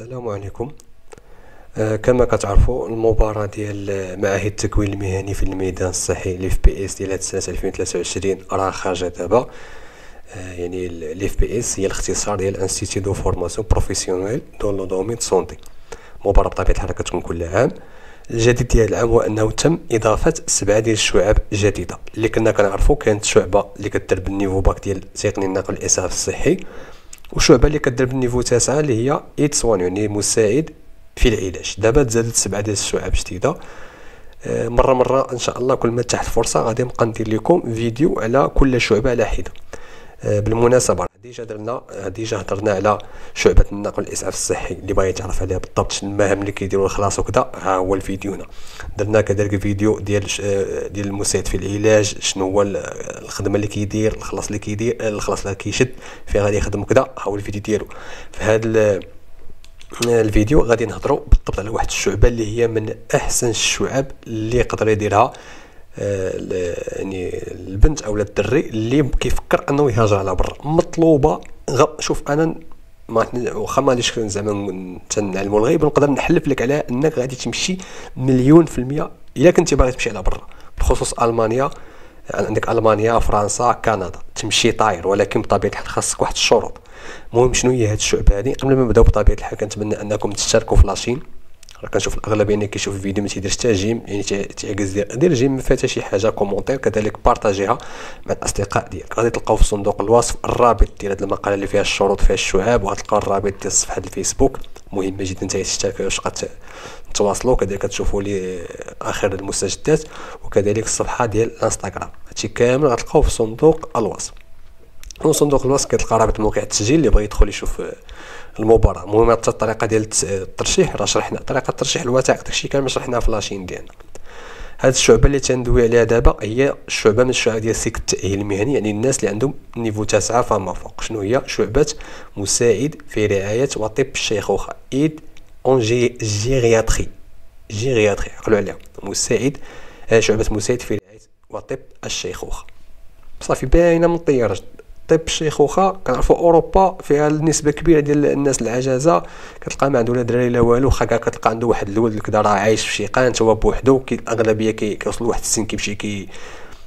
السلام عليكم. آه كما كتعرفوا المباراة ديال معاهد التكوين المهني في الميدان الصحي ال IFPS ديال هاد السنة 2023 راه خارجة دابا آه يعني ال IFPS هي الاختصار ديال institut de formation professionnelle dans le domaine santé مباراة بطبيعة الحال كتكون كل عام. الجديد ديال العام هو أنه تم إضافة سبعة ديال الشعب جديدة. اللي كنا كنعرفوا كانت شعبة اللي كدير بال niveau bac ديال تقني النقل الإسعاف الصحي. وشعبة اللي كدير بال niveau تاسعه اللي هي aide-soignant يعني مساعد في العلاج. دابا تزادت سبعه ديال الشعب جديدة. آه، مرة مرة إن شاء الله كل ما تاحت فرصه غادي نبقى ندير لكم فيديو على كل شعبة على حده آه، بالمناسبة. déjà درنا déjà هضرنا على شعبة النقل الإسعاف الصحي اللي باغي يتعرف عليها بالضبط المهام اللي كيديروا الخلاص وكذا ها هو الفيديو هنا. درنا كذلك فيديو ديال ديال المساعد في العلاج شنو هو الخدمة اللي كيدير الخلاص اللي كيدير الخلاص اللي كيشد فين غادي يخدم وكذا ها هو الفيديو ديالو. في هذا الفيديو غادي نهضروا بالضبط على واحد الشعبة اللي هي من أحسن الشعب اللي يقدر يديرها آه، يعني البنت أو الدري اللي كيفكر أنه يهاجر على برا. مطلوبة. شوف أنا ما واخا ما غاديش زعما تنعلموا الغيب نقدر نحلف لك على أنك غادي تمشي مليون في المية إلا كنتي باغي تمشي على برا. بخصوص ألمانيا عندك ألمانيا فرنسا كندا تمشي طاير ولكن بطبيعة الحال خاصك واحد الشروط. المهم شنو هي هاد الشعب هادي؟ قبل ما نبداو بطبيعة الحال كنتمنى أنكم تشتركوا في la chaîne. راه كنشوف الأغلبية يعني كيشوف الفيديو ما تيديرش حتى j'aime يعني تعكس دير دير j'aime ما فيها شي حاجة commentaire كذلك بارطاجيها مع الأصدقاء ديالك. غادي تلقاو في صندوق الوصف الرابط ديال هذه المقالة اللي فيها الشروط فيها الشعب وغتلقاو الرابط ديال صفحه الفيسبوك. مهمه جدا حتى تشتركوا واش تواصلوا كذلك تشوفوا لي آخر المستجدات وكذلك الصفحة ديال الإنستغرام. هادشي كامل غتلقاوه في صندوق الوصف. وصندوق الوصف كتلقى رابط موقع التسجيل اللي بغى يدخل يشوف المباراة. المهم حتى الطريقة ديال الترشيح. راه شرحنا طريقة الترشيح الوثائق داكشي كامل شرحناه في la chaîne ديالنا. هاد الشعبة اللي تندوي عليها دابا هي الشعبه من الشعب ديال سلك التأهيل المهني يعني الناس اللي عندهم niveau تاسعه فما فوق. شنو هي؟ شعبة مساعد في رعاية وطب الشيخوخه aide en gé- gériatrie gériatrie عقلوا عليها. مساعد آه، شعبة مساعد في رعاية وطب الشيخوخه صافي باينة من الطياره طب الشيخوخه كنعرفوا أوروبا فيها نسبة كبيرة ديال الناس العجزه كتلقى ما عنده لا دراري لا والو واخا كتلقى عنده واحد الولد كدا راه عايش في شي قنت هو بوحدو. الأغلبية كيوصل لواحد السن كيمشي كي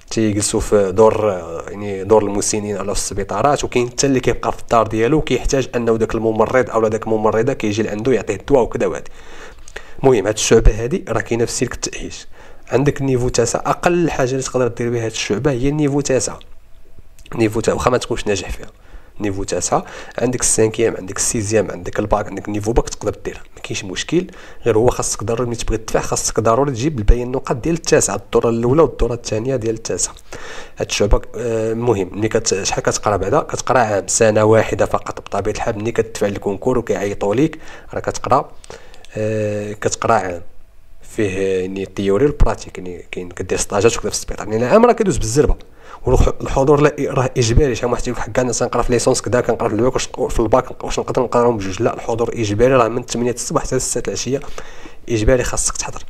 تيجلسوا في دور يعني دور المسنين على السبيطارات. وكاين حتى اللي كيبقى في الدار ديالو كيحتاج أنه داك الممرض أو داك الممرضة كيجي لعندو يعطيه الدواء وكذا وهادي. المهم هاد الشعبة هادي راه كاينة في سلك التأهيل عندك ال niveau تاسع. أقل حاجة اللي تقدر دير بها هاد الشعبة هي ال niveau تاسع. niveau تاع واخا ما تكونش ناجح فيها. نيفو تاسعة عندك السانكيام عندك السيزيام عندك الباك عندك النيفو باك تقدر ديرها ما كاينش مشكل غير هو خاصك ضروري ملي تبغي تدفع خاصك ضروري تجيب البيان النقاط ديال التاسعة الدورة الأولى والدورة الثانية ديال التاسعة. هاد الشعبة آه، مهم. ملي كت شحال كتقرا بعدا؟ كتقرا عام سنة واحدة فقط. بطبيعة الحال ملي كتدفع ال concours وكيعيطوا ليك راه كتقرا آه كتقرا عام. فيه يعني ال théorie وال pratique يعني كاين كدير ستاجات وكذا في السبيطار. يعني العام راه كيدوز بالزربة. والحضور راه إجباري. شحال واحد تيقول حق أنا نقرا في licence كذا كنقرأ في الباك في الباك واش نقدر نقراهم بجوج. لا الحضور إجباري. راه من 8 الصباح حتى 6 العشية إجباري خاصك تحضر.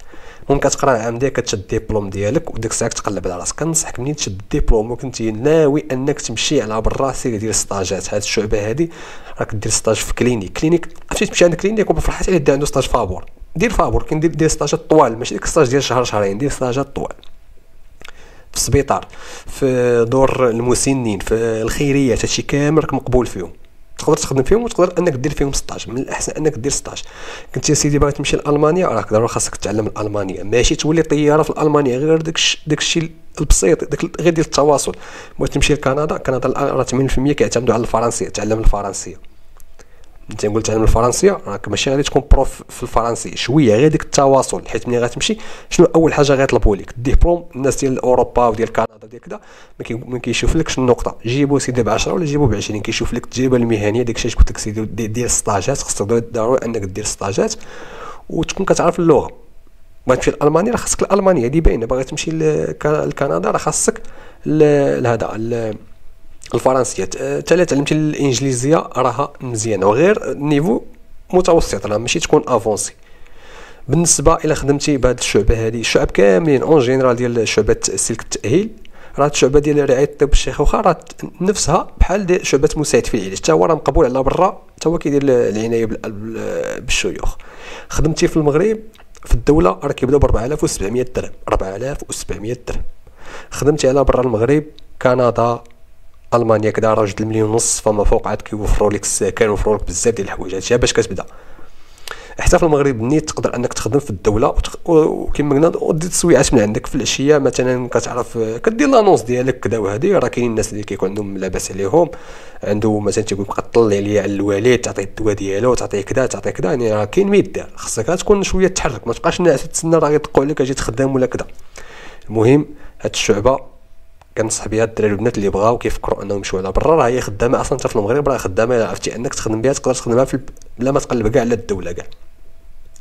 المهم كتقرأ العام ديالك كتشد الدبلوم ديالك وديك الساعة كتقلب على راسك. كنصحك منين تشد الدبلوم وكنتي ناوي أنك تمشي على برا سير دير ستاجات هاد الشعبة هادي راك دير stage في clinique clinique عرفتي تمشي عند clinique عليه دير عنده ستاج فابور دير فابور كندير دير ستاجات طوال ماشي ديك stage ديال شهر شهرين دير ستاجات طوال. في السبيطار في دور المسنين في الخيريات هادشي كامل راك مقبول فيهم. تقدر تخدم فيهم وتقدر أنك دير فيهم 16 من الأحسن أنك دير 16 كنت يا سيدي باغي تمشي لألمانيا راك ضروري خاصك تتعلم الألمانية. ماشي تولي طيارة في الألمانية غير داك داك الشيء البسيط داك غير ديال التواصل. بغيت تمشي لكندا كندا راه 80% كيعتمدوا على الفرنسية تعلم الفرنسية. انت تعلم الفرنسيه راك ماشي غادي تكون prof في الفرنسيه شوية غير ديك التواصل حيت ملي غتمشي شنو أول حاجة غيطلبوا لك؟ الدبلوم الناس ديال أوروبا وديال كندا وديال كذا ما كيشوف لكش النقطة. جيبوا سيدي ب 10 ولا جيبوا ب 20 كيشوف لك التجربه المهنية داك الشيء قلت لك سيدي دير ستاجات خصك ضروري أنك دير ستاجات وتكون كتعرف اللغة. بغيت تمشي لألمانيا راه خاصك الألمانية هذه باينة. باغي تمشي لكندا راه خاصك لهذا الفرنسية. حتى تعلمتي الإنجليزية راها مزيانة. وغير niveau متوسط راه ماشي تكون avancé. بالنسبة إلى خدمتي بهاد الشعبة هذه الشعب كاملين en général ديال شعبة سلك التاهيل راه الشعبة ديال رعاية الطب الشيخ واخا راه نفسها بحال شعبه مساعد في العلاج حتى هو راه مقبول على برا حتى هو كيدير العناية بالشيوخ. خدمتي في المغرب في الدولة راه كيبداو ب 4700 درهم. 4700 درهم. خدمتي على برا المغرب كندا المانيا كذا راه جوج المليون ونص فما فوق عاد كيوفروا لك السكن ويوفروا لك بزاف ديال الحوايج. هادشي باش كتبدا. حتى في المغرب نيت تقدر أنك تخدم في الدولة وكما قلنا ودير سويعات من عندك في العشية. مثلا كتعرف كدير l'annonce ديالك كذا وهذه راه كاينين الناس اللي كيكون عندهم لاباس عليهم. عنده مثلا تيقول بقى طلع عليا على الوالد تعطيه الدواء ديالو تعطيه كذا تعطيه كذا يعني راه كاين ما يدار خصك تكون شوية تحرك. ما تبقاش ناعس تسنى راه يدقوا عليك أجي تخدم ولا كذا المهم هاد الشعبة كنصح بها الدراري والبنات اللي بغاو كيفكروا انهم يمشيو على برا راه هي خدامة أصلا حتى في المغرب راه خدامة عرفتي؟ انك تخدم بها تقدر تخدمها في بلا ما تقلب كاع على الدولة كاع.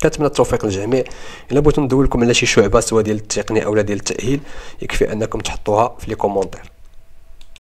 كنتمنى التوفيق للجميع. إلا بغيتو ندوي لكم على شي شعبة سواء ديال التقنية اولا ديال التأهيل يكفي أنكم تحطوها في لي كومونتير.